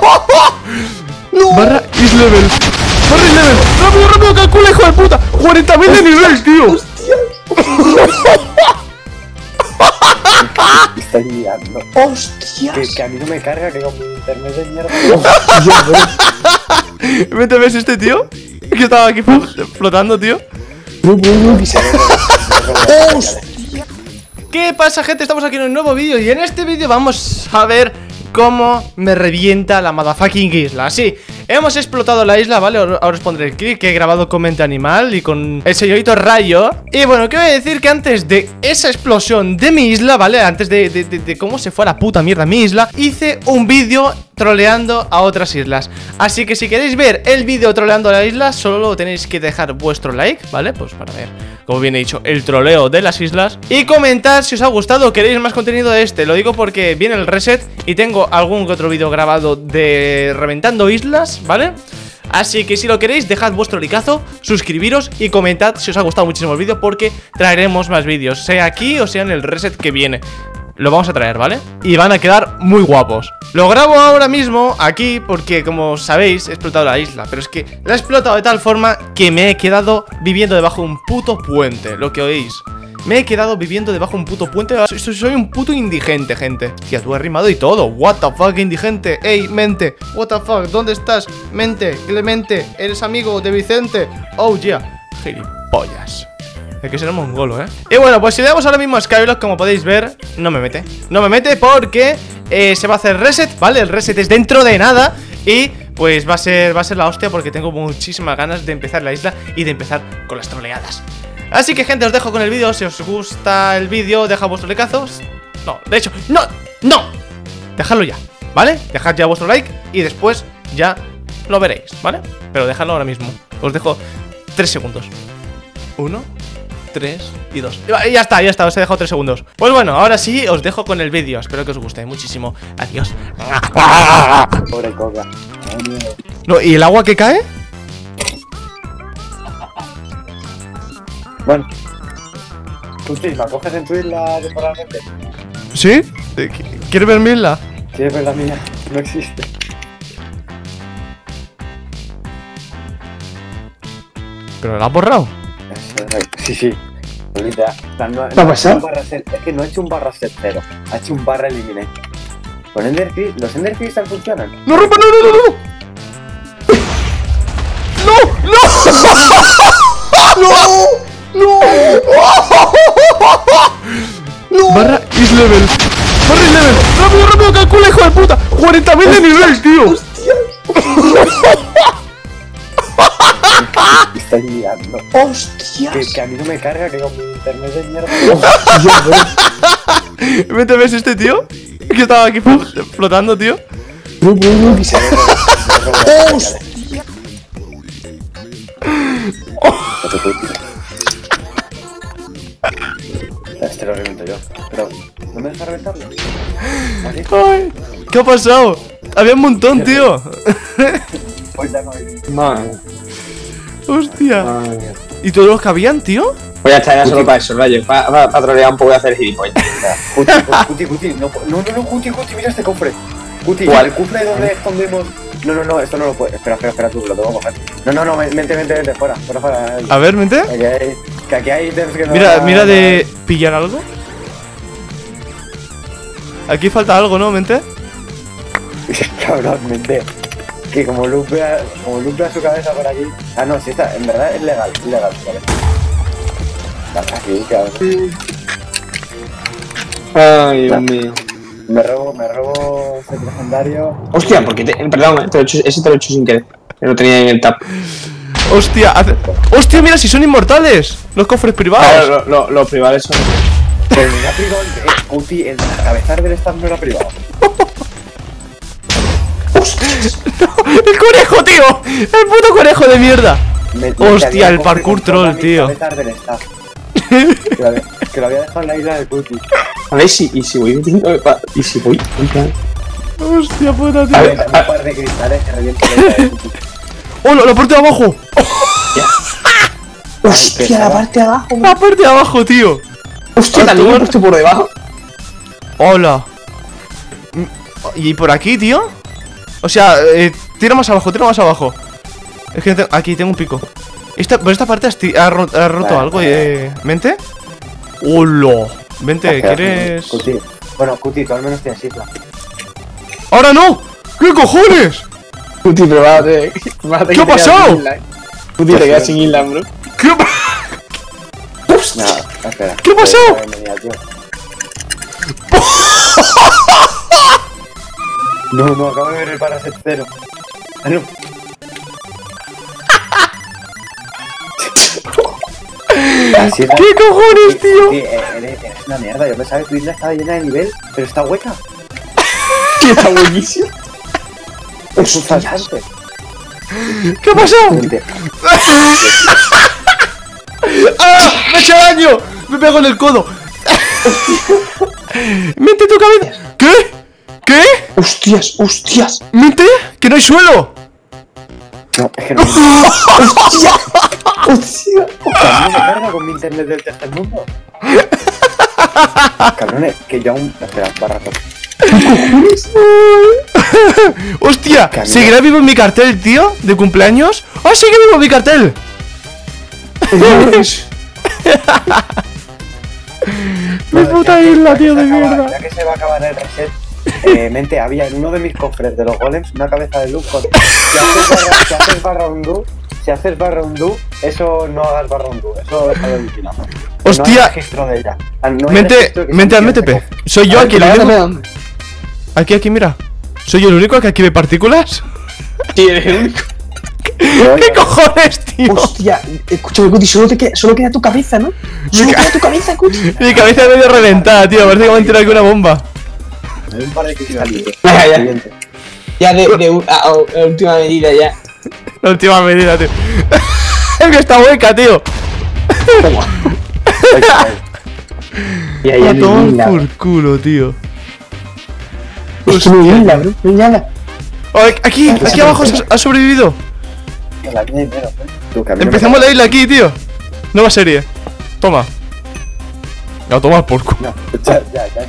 ¡No! Barra is level. Barra is level. Rápido, rápido, calcula, hijo de puta. 40.000 de nivel, tío. Me estáis liando. ¡Hostias! Que, que a mí no me carga, que con mi internet de mierda. Vete, ¿ves este tío? Que estaba aquí flo- flotando, tío. ¿Qué pasa gente? Estamos aquí en un nuevo vídeo y en este vídeo vamos a ver cómo me revienta la motherfucking isla Sí, hemos explotado la isla, ¿vale? Ahora os pondré el clip que he grabado con mente animal y con el señorito Rayo Y bueno, quiero decir que antes de esa explosión de mi isla, ¿vale? Antes de- de cómo se fue a la puta mierda mi isla Hice un vídeo troleando a otras islas Así que si queréis ver el vídeo troleando a la isla Solo tenéis que dejar vuestro like, ¿vale? Pues para ver, como bien he dicho, el troleo de las islas Y comentar si os ha gustado queréis más contenido de este Lo digo porque viene el reset y tengo algún otro vídeo grabado de reventando islas, ¿vale? Así que si lo queréis, dejad vuestro likeazo, suscribiros y comentad si os ha gustado muchísimo el vídeo porque traeremos más vídeos, sea aquí o sea en el reset que viene. Lo vamos a traer, ¿vale? Y van a quedar muy guapos. Lo grabo ahora mismo aquí porque, como sabéis, he explotado la isla. Pero es que la he explotado de tal forma que me he quedado viviendo debajo de un puto puente, lo que oís. Me he quedado viviendo debajo de un puto puente. Soy, soy- soy un puto indigente, gente. Tía, tú has rimado y todo. What the fuck, indigente. Ey, mente. What the fuck, ¿dónde estás? Mente, Clemente. ¿Eres amigo de Vicente? Oh, yeah. Gilipollas. Hay que ser mongolo, ¿eh? Y bueno, pues si le damos ahora mismo a Skyblock, como podéis ver, no me mete. No me mete porque eh, se va a hacer reset, ¿vale? El reset es dentro de nada y pues va a ser va a ser la hostia porque tengo muchísimas ganas de empezar la isla y de empezar con las troleadas. Así que gente, os dejo con el vídeo. Si os gusta el vídeo, deja vuestros likazos. No, de hecho, no, no. Dejadlo ya, ¿vale? Dejad ya vuestro like y después ya lo veréis, ¿vale? Pero dejadlo ahora mismo. Os dejo 3 segundos. Uno, 3 y 2 Y ya está, ya está, os he dejado 3 segundos Pues bueno, ahora sí, os dejo con el vídeo Espero que os guste muchísimo Adiós Pobre coca. no, ¿Y el agua que cae? Bueno. ¿Tú sí, la coges en tu isla temporalmente? ¿Sí? ¿qui- ¿Quieres ver mi isla? ¿Quieres ver la mía? No existe. ¿Pero la has borrado? Sí, sí. O sea, no, ¿Qué ha no pasado? es que no ha hecho un barra set cero. Ha hecho un barra eliminé. Con Ender ¿Los Ender Crystal funcionan? ¡No rompa, no, no, no, no! ¡No! ¡No! ¡No! Barra is level Barra is level Rápido, rápido, calcula, hijo de puta 40.000 de nivel, tío Me estáis liando. ¡Hostias! Que, que a mí no me carga, que con mi internet de mierda. ¿Vete, ves este tío? Que estaba aquí flo- flotando, tío Este lo reviento yo. Pero, ¿no me deja reventarlo? ¿Vale? Ay, ¿Qué ha pasado? Había un montón, tío Pues ya no hay. Madre, Hostia. ¿Y todos los que habían, tío? Pues ya está, ya solo para eso, rayo. Para, para, trolear un poco y hacer gilipollas. Cuti, Cuti, Cuti, no, no, no, no, Cuti, Cuti, mira este cofre. Cuti, ¿Cuál? el cofre donde escondemos. No, no, no, esto no lo puede. Espera, espera, espera, tú, lo tengo que coger. No, no, no, vente, vente, vente, fuera, fuera, fuera. A ver, mente Aquí hay, que aquí hay ítems que no. Mira, mira de pillar algo Aquí falta algo, ¿no, mente? Cabrón, mente. Que como lupea, como lupea su cabeza por aquí. Ah, no, sí está, en verdad es legal, es legal su cabeza. Vale, Aquí, cabrón. Ay, Dios mío. Me robo, me robo ese legendario. Hostia, porque te, perdón, eh, te lo he hecho- ese te lo he hecho sin querer. Que lo tenía en el tap. Hostia, hace- Hostia, mira, si son inmortales Los cofres privados Claro, lo- lo- los privados son. Pero era privado, Cuti, el cabezar del staff no era privado. ¡El conejo, tío! ¡El puto conejo de mierda! Me- Hostia, me el parkour troll, tío. que, lo había, que lo había dejado en la isla de Cuti. A ver si, y si voy metiendo. Y si voy. Hostia puta, A tío ver, Hay un par de cristales que revientan la. ¡Oh, la, la parte de abajo! Hostia, la parte de abajo. La parte de abajo, tío Hostia, también lo he puesto por debajo. Hola ¿Y por aquí, tío? O sea, eh, tira más abajo, tira más abajo. Es que aquí tengo un pico. Esta, por esta parte has, has ro- roto Vale, algo, vale. eh. ¿Mente? ¡Hola! Vente, ¿quieres...? Cuti. Bueno, Cuti, tú al menos tienes isla. ¡Ahora no! ¿Qué cojones? Puti, pero bájate ¿Qué ha que te quedas pasado? eh. Puti, te quedas sin isla, bro. ¿Qué, pa- Nada, espera. ¿Qué ha pasado? Eh. No, no, acabo de ver el Paraset cero. Ah, no. ¿Qué cojones, tío? Sí, eh, eres, eres una mierda. Yo pensaba que tu isla estaba llena de nivel, pero está hueca. Que está buenísimo. Es un falsante. ¿Qué ha pasado? ¡Ah! ¡Me he hecho daño! ¡Me pego en el codo! ¡Mente tu cabeza! ¿Qué? ¿Qué? Hostias, hostias. ¿Mente? ¡Que no hay suelo! No, es que no. Hostia. Hostia. Cabrón, me carga con mi internet del tercer mundo. Cabrones, que yo aún. Espera, barra top. ¡Hostia! ¿Seguirá vivo en mi cartel, tío? ¿De cumpleaños? ¡Ah, sigue vivo mi cartel! ¡Mi puta isla, tío, de mierda! Ya que se va a acabar el reset, eh, mente, había en uno de mis cofres de los golems una cabeza de luz con. Si haces barra, si haces barra undo, si haces barra undo, eso no hagas barra undo, eso deja de vigilar. Hostia. No hay registro de ella. Ah, no hay Mente, mente, entiende cofre. Soy yo aquí Dame, único. Aquí, aquí, mira. ¿Soy yo el único que aquí ve partículas? Sí, eres el único. ¿Qué cojones, tío? Hostia, escúchame, Cuti, solo, te queda, solo queda tu cabeza, ¿no? Solo queda tu cabeza, Cuti. Mi cabeza medio reventada, tío. Parece que me han tirado aquí una bomba. Hay un par de cristalitos. Ya, ya. Ya de, de u- a, a- a última medida, ya. La última medida, tío. es que está hueca, tío. Ay. Ya, ya, no por culo, tío. Es que no bro. No hay nada. Oh, aquí, aquí abajo has- has sobrevivido. ¿eh? Empezamos la isla aquí, tío. Nueva serie. Toma. A tomar por culo. No, ya, ya, ya.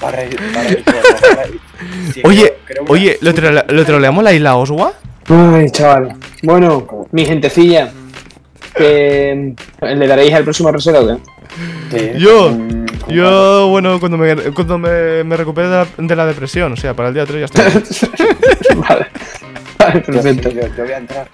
Para ir, para ir, para ir. Sí, Oye, creo- creo oye, una- ¿lo, trole- ¿lo troleamos la isla Oswa? Ay, chaval. Bueno, mi gentecilla. Que le daréis al próximo qué? Sí, Yo, mm, ¿cómo yo, bueno, cuando me, cuando me, me recupere de la, de la depresión, o sea, para el día 3 ya estoy. vale. Vale, Yo, perfecto. yo, yo voy a entrar.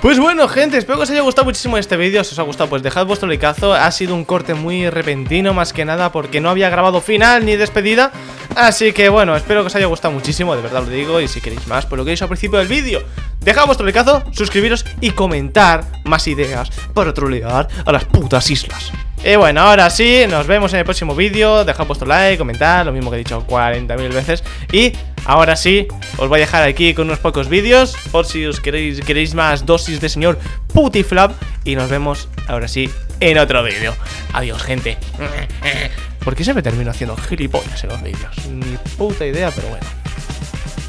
Pues bueno, gente, espero que os haya gustado muchísimo este vídeo. Si os ha gustado, pues dejad vuestro likeazo. Ha sido un corte muy repentino, más que nada, porque no había grabado final ni despedida. Así que bueno, espero que os haya gustado muchísimo, de verdad lo digo. Y si queréis más, pues lo que al principio del vídeo. Dejad vuestro likeazo, suscribiros y comentar más ideas para trolear a las putas islas. Y bueno, ahora sí, nos vemos en el próximo vídeo. Dejad vuestro like, comentar, lo mismo que he dicho 40.000 veces. Y ahora sí, os voy a dejar aquí con unos pocos vídeos. Por si os queréis, queréis más dosis de señor Putiflap. Y nos vemos ahora sí en otro vídeo. Adiós, gente. ¿Por qué se me termino haciendo gilipollas en los vídeos? Ni puta idea, pero bueno.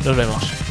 Nos vemos.